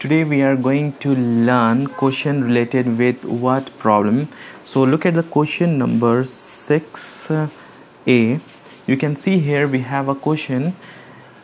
today we are going to learn question related with what problem? So look at the question number 6a uh, you can see here we have a question.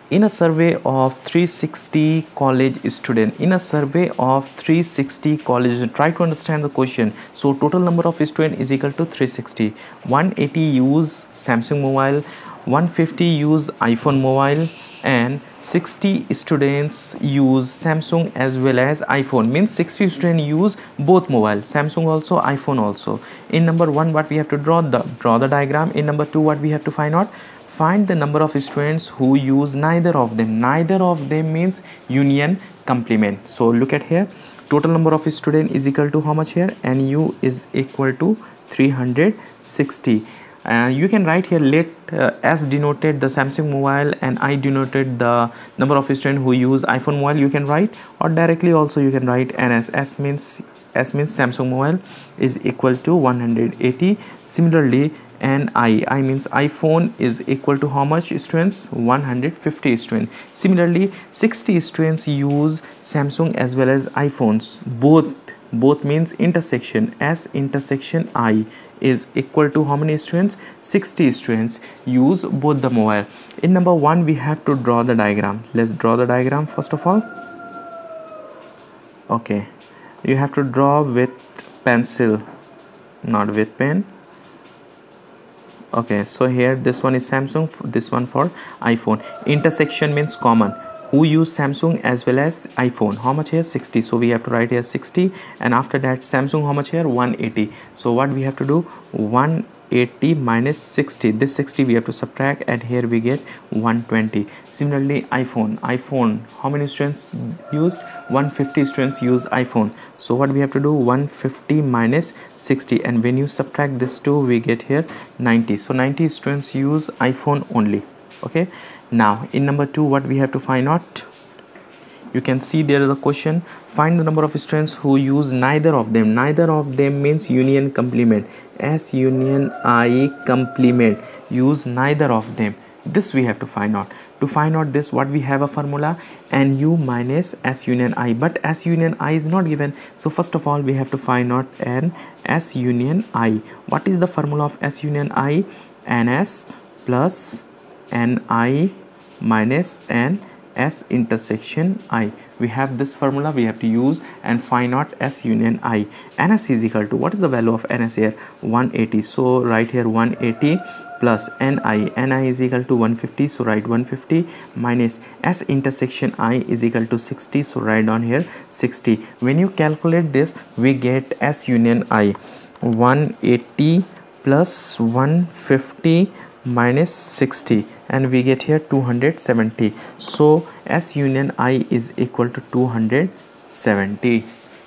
In a survey of 360 college student in a survey of 360 college try to understand the question. So total number of student is equal to 360 180 use samsung mobile 150 use iphone mobile and 60 students use Samsung as well as iPhone. Means 60 students use both mobile. Samsung also iPhone also. In number one what we have to draw the draw the diagram. In number two what we have to find out? Find the number of students who use neither of them. Neither of them means union complement. So look at here. Total number of student is equal to how much here? Nu is equal to 360 uh, you can write here let uh, s denoted the samsung mobile and i denoted the number of students who use iphone mobile you can write. Or directly also you can write ns s means s means samsung mobile is equal to 180 similarly and i i means iphone is equal to how much students? 150 students. Similarly 60 students use samsung as well as iphones. Both both means intersection s intersection i is equal to how many students 60 students use both the mobile. In number one we have to draw the diagram. Let's draw the diagram first of all. Okay. You have to draw with pencil not with pen. Okay so here this one is samsung this one for iphone. Intersection means common who use Samsung as well as iPhone. How much here? 60 so we have to write here 60 and after that Samsung how much here? 180 so what we have to do? 180 minus 60 this 60 we have to subtract and here we get 120 similarly iphone. iphone how many students used? 150 students use iphone. So what we have to do? 150 minus 60 and when you subtract this two we get here 90 so 90 students use iphone only. Okay now in number two what we have to find out? You can see there is a question. Find the number of students who use neither of them. Neither of them means union complement. S union i complement. Use neither of them. This we have to find out. To find out this what we have a formula? Nu minus s union i. But s union i is not given. So first of all we have to find out n s union i. What is the formula of s union i? Ns plus ni minus n s intersection i. We have this formula we have to use and find out s union i. Ns is equal to what is the value of ns here? 180 so right here 180 plus ni ni is equal to 150 so write 150 minus s intersection i is equal to 60 so write down here 60 when you calculate this we get s union i. 180 plus 150 minus 60 and we get here 270 so s union i is equal to 270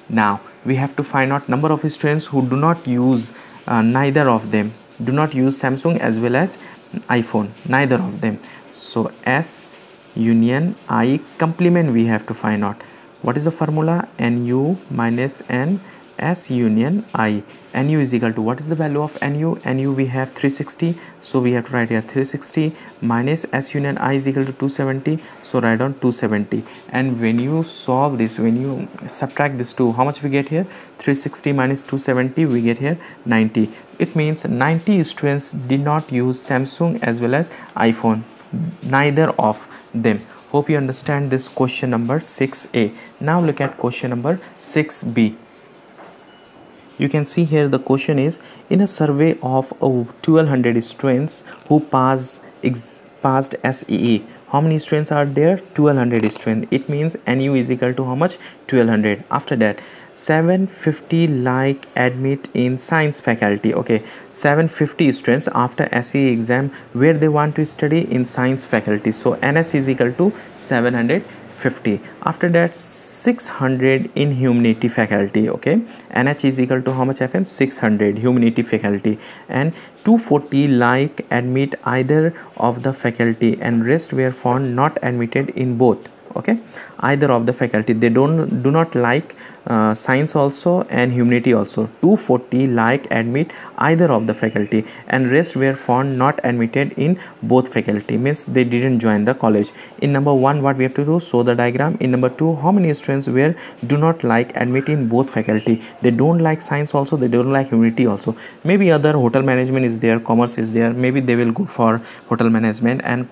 now we have to find out number of students who do not use uh, neither of them. Do not use samsung as well as iphone neither of them. So s union i complement we have to find out. What is the formula? Nu minus n S union I. Nu is equal to what is the value of Nu? Nu we have 360 so we have to write here 360 minus S union I is equal to 270 so write down 270 and when you solve this when you subtract this two how much we get here? 360 minus 270 we get here 90 it means 90 students did not use Samsung as well as iPhone neither of them. Hope you understand this question number 6a now look at question number 6b you can see here the question is in a survey of uh, oh, 1200 students who pass passed SEE how many students are there? 1200 students. It means NU is equal to how much? 1200 after that 750 like admit in science faculty. Okay 750 students after SE exam where they want to study? In science faculty. So NS is equal to 750 after that 600 in humanity faculty okay? Nh is equal to how much happens 600 humanity faculty. And 240 like admit either of the faculty and rest were found not admitted in both okay? Either of the faculty. They don't do not like uh, science also and humanity also. 240 like admit either of the faculty. And rest were found not admitted in both faculty. Means they didn't join the college. In number one what we have to do? Show the diagram. In number two how many students were do not like admit in both faculty? They don't like science also. They don't like humanity also. Maybe other hotel management is there. Commerce is there. Maybe they will go for hotel management and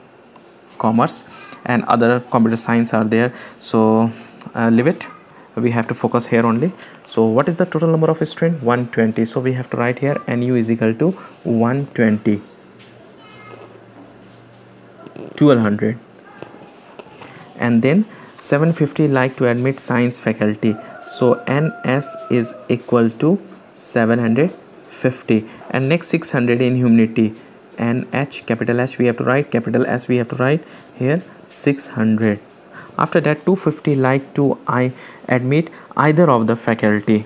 commerce and other computer science are there. So uh, leave it. We have to focus here only. So what is the total number of student 120 so we have to write here nu is equal to 120 1200 and then 750 like to admit science faculty. So ns is equal to 750 and next 600 in humanity and h capital h we have to write capital s we have to write here 600 after that 250 like to i admit either of the faculty.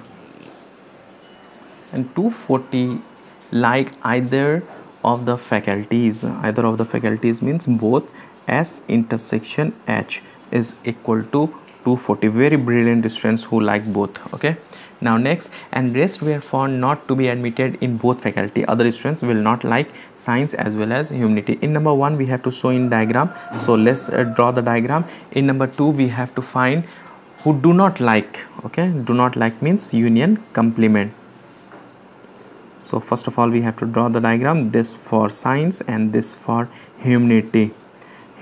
And 240 like either of the faculties. Either of the faculties means both s intersection h is equal to 240 very brilliant students who like both okay now next and rest were found not to be admitted in both faculty. Other students will not like science as well as humanity. In number one we have to show in diagram. So let's uh, draw the diagram. In number two we have to find who do not like okay? Do not like means union complement. So first of all we have to draw the diagram. This for science and this for humanity.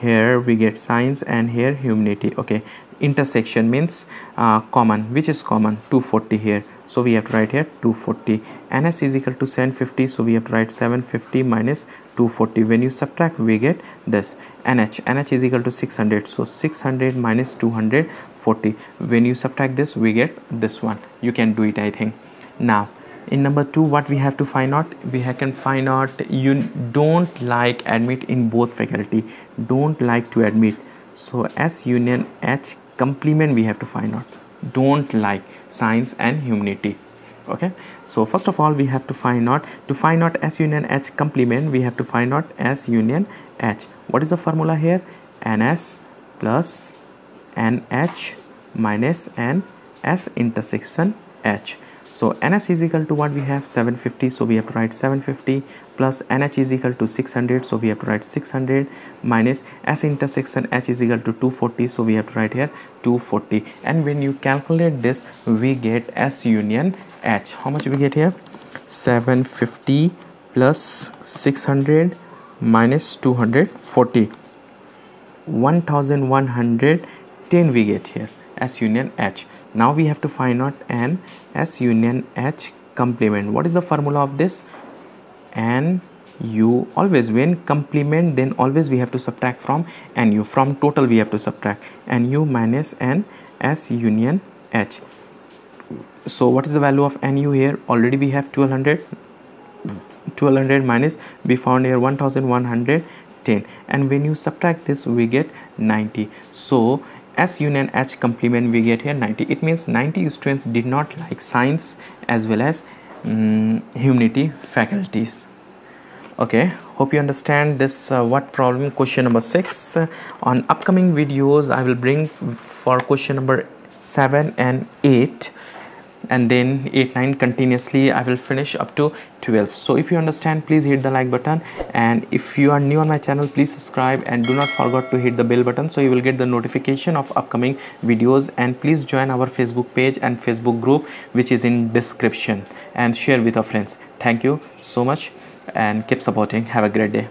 Here we get science and here humanity okay intersection means uh, common which is common? 240 here. So we have to write here 240 ns is equal to 750 so we have to write 750 minus 240 when you subtract we get this. Nh nh is equal to 600 so 600 minus 240 when you subtract this we get this one. You can do it i think. Now in number two what we have to find out? We can find out you don't like admit in both faculty. Don't like to admit. So s union h complement we have to find out. Don't like science and humanity. Okay? So first of all we have to find out to find out s union h complement we have to find out s union h. What is the formula here? Ns plus nh minus n s intersection h so ns is equal to what we have? 750 so we have to write 750 plus nh is equal to 600 so we have to write 600 minus s intersection h is equal to 240 so we have to write here 240 and when you calculate this we get s union h. How much we get here? 750 plus 600 minus 240 1110 we get here. S union h now we have to find out n s union h complement. What is the formula of this? And you always when complement then always we have to subtract from and you from total we have to subtract and u minus n s union h. So what is the value of nu here? Already we have 1200 1200 minus we found here 1110 and when you subtract this we get 90 so S union H complement we get here 90 it means 90 students did not like science as well as um, humanity faculties. Okay hope you understand this uh, what problem question number six. Uh, on upcoming videos I will bring for question number seven and eight and then 8 9 continuously i will finish up to 12 so if you understand please hit the like button. And if you are new on my channel please subscribe and do not forget to hit the bell button so you will get the notification of upcoming videos. And please join our facebook page and facebook group which is in description. And share with your friends. Thank you so much and keep supporting. Have a great day